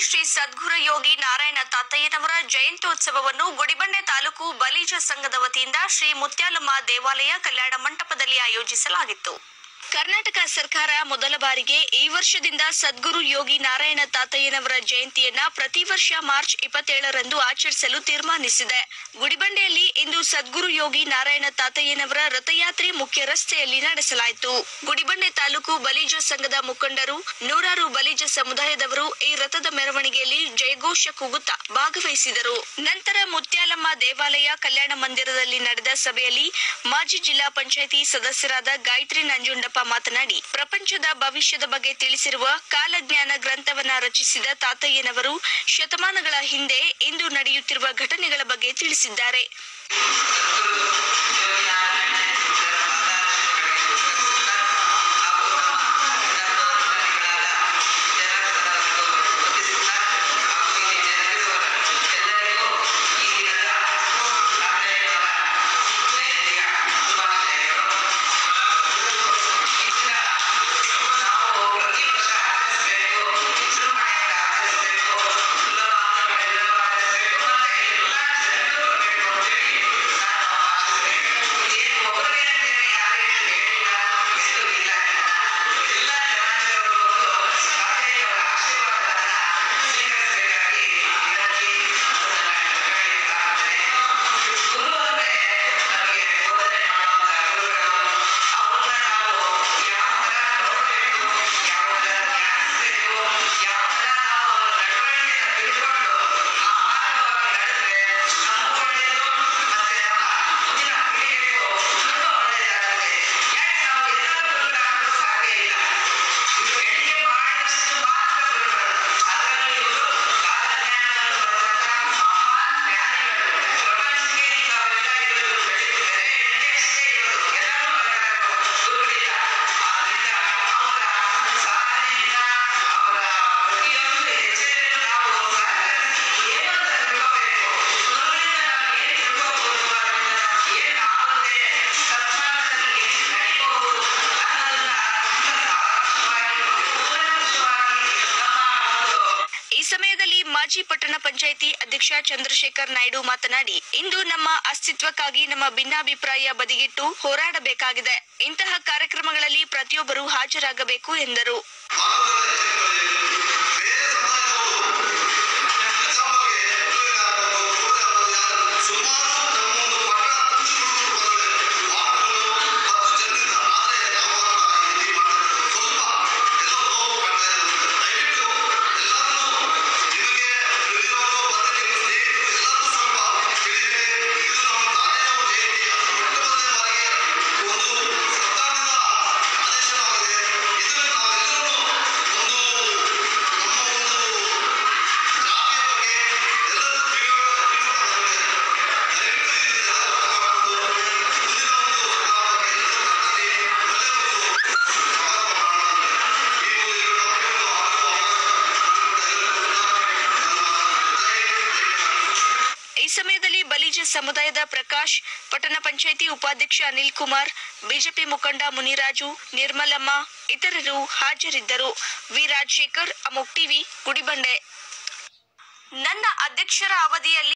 ಶ್ರೀ ಸದ್ಗುರು ಯೋಗಿ ನಾರಾಯಣ ತಾತಯ್ಯನವರ ಜಯಂತ್ಯೋತ್ಸವವನ್ನು ಗುಡಿಬಂಡೆ ತಾಲೂಕು ಬಲೀಜ ಸಂಘದ ವತಿಯಿಂದ ಶ್ರೀ ಮುತ್ಯಾಲಮ್ಮ ದೇವಾಲಯ ಕಲ್ಯಾಣ ಮಂಟಪದಲ್ಲಿ ಆಯೋಜಿಸಲಾಗಿತ್ತು. ಕರ್ನಾಟಕ ಸರ್ಕಾರ ಮೊದಲ ಬಾರಿಗೆ ಈ ವರ್ಷದಿಂದ ಸದ್ಗುರು ಯೋಗಿ ನಾರಾಯಣ ತಾತಯ್ಯನವರ ಜಯಂತಿಯನ್ನ ಪ್ರತಿ ವರ್ಷ ಮಾರ್ಚ್ ಇಪ್ಪತ್ತೇಳರಂದು ಆಚರಿಸಲು ತೀರ್ಮಾನಿಸಿದೆ. ಗುಡಿಬಂಡೆಯಲ್ಲಿ ಇಂದು ಸದ್ಗುರು ಯೋಗಿ ನಾರಾಯಣ ತಾತಯ್ಯನವರ ರಥಯಾತ್ರೆ ಮುಖ್ಯ ರಸ್ತೆಯಲ್ಲಿ ನಡೆಸಲಾಯಿತು. ಗುಡಿಬಂಡೆ ತಾಲೂಕು ಬಲಿಜ ಸಂಘದ ಮುಖಂಡರು, ನೂರಾರು ಬಲಿಜ ಸಮುದಾಯದವರು ಈ ರಥದ ಮೆರವಣಿಗೆಯಲ್ಲಿ ಜಯಘೋಷ ಕೂಗುತ್ತಾ ಭಾಗವಹಿಸಿದರು. ನಂತರ ಮುತ್ಯಾಲಮ್ಮ ದೇವಾಲಯ ಕಲ್ಯಾಣ ಮಂದಿರದಲ್ಲಿ ನಡೆದ ಸಭೆಯಲ್ಲಿ ಮಾಜಿ ಜಿಲ್ಲಾ ಪಂಚಾಯಿತಿ ಸದಸ್ಯರಾದ ಗಾಯತ್ರಿ ನಂಜುಂಡಪ್ಪ ಮಾತನಾಡಿ, ಪ್ರಪಂಚದ ಭವಿಷ್ಯದ ಬಗ್ಗೆ ತಿಳಿಸಿರುವ ಕಾಲಜ್ಞಾನ ಗ್ರಂಥವನ್ನ ರಚಿಸಿದ ತಾತಯ್ಯನವರು ಶತಮಾನಗಳ ಹಿಂದೆ ಇಂದು ನಡೆಯುತ್ತಿರುವ ಘಟನೆಗಳ ಬಗ್ಗೆ ತಿಳಿಸಿದ್ದಾರೆ. ಮಾಜಿ ಪಟ್ಟಣ ಪಂಚಾಯಿತಿ ಅಧ್ಯಕ್ಷ ಚಂದ್ರಶೇಖರ್ ನಾಯ್ಡು ಮಾತನಾಡಿ, ಇಂದು ನಮ್ಮ ಅಸ್ತಿತ್ವಕ್ಕಾಗಿ ನಮ್ಮ ಭಿನ್ನಾಭಿಪ್ರಾಯ ಬದಿಗಿಟ್ಟು ಹೋರಾಡಬೇಕಾಗಿದೆ. ಇಂತಹ ಕಾರ್ಯಕ್ರಮಗಳಲ್ಲಿ ಪ್ರತಿಯೊಬ್ಬರು ಹಾಜರಾಗಬೇಕು ಎಂದರು. ಸಮಯದಲ್ಲಿ ಬಲಿಜ ಸಮುದಾಯದ ಪ್ರಕಾಶ್, ಪಟ್ಟಣ ಪಂಚಾಯಿತಿ ಉಪಾಧ್ಯಕ್ಷ ಅನಿಲ್ ಕುಮಾರ್, ಬಿಜೆಪಿ ಮುಖಂಡ ಮುನಿರಾಜು, ನಿರ್ಮಲಮ್ಮ ಇತರರು ಹಾಜರಿದ್ದರು. ವಿ. ರಾಜಶೇಖರ್, ಅಮೋಕ್ ಟಿವಿ, ಗುಡಿಬಂಡೆ. ನನ್ನ ಅಧ್ಯಕ್ಷರ ಅವಧಿಯಲ್ಲಿ